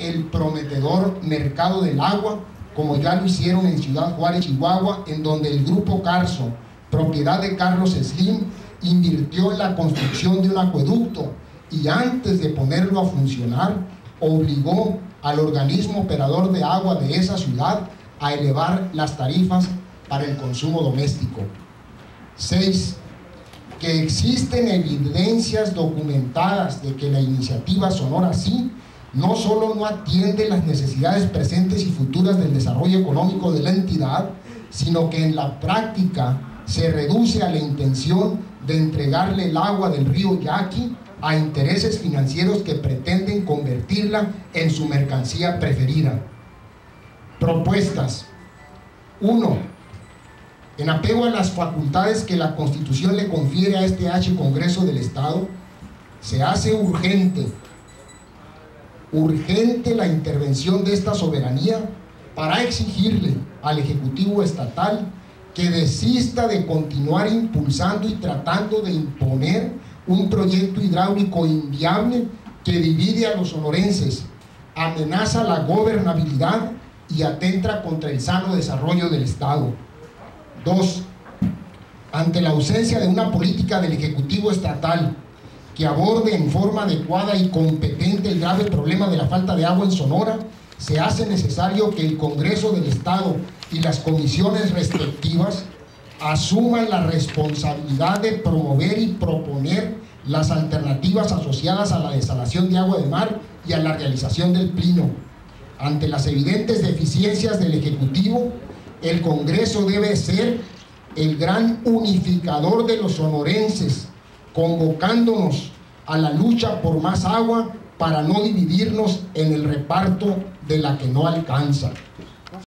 el prometedor mercado del agua, como ya lo hicieron en Ciudad Juárez, Chihuahua, en donde el grupo Carso, propiedad de Carlos Slim, invirtió en la construcción de un acueducto y antes de ponerlo a funcionar, obligó al organismo operador de agua de esa ciudad a elevar las tarifas para el consumo doméstico. 6. Que existen evidencias documentadas de que la iniciativa Sonora Sí no solo no atiende las necesidades presentes y futuras del desarrollo económico de la entidad, sino que en la práctica se reduce a la intención de entregarle el agua del río Yaqui a intereses financieros que pretenden convertirla en su mercancía preferida. Propuestas. 1. En apego a las facultades que la Constitución le confiere a este H Congreso del Estado, se hace urgente, urgente la intervención de esta soberanía para exigirle al Ejecutivo Estatal que desista de continuar impulsando y tratando de imponer un proyecto hidráulico inviable que divide a los sonorenses, amenaza la gobernabilidad y atenta contra el sano desarrollo del Estado. Dos, ante la ausencia de una política del Ejecutivo Estatal que aborde en forma adecuada y competente el grave problema de la falta de agua en Sonora, se hace necesario que el Congreso del Estado y las comisiones respectivas asuman la responsabilidad de promover y proponer las alternativas asociadas a la desalación de agua de mar y a la realización del plino. Ante las evidentes deficiencias del Ejecutivo, el Congreso debe ser el gran unificador de los sonorenses, convocándonos a la lucha por más agua para no dividirnos en el reparto de la que no alcanza.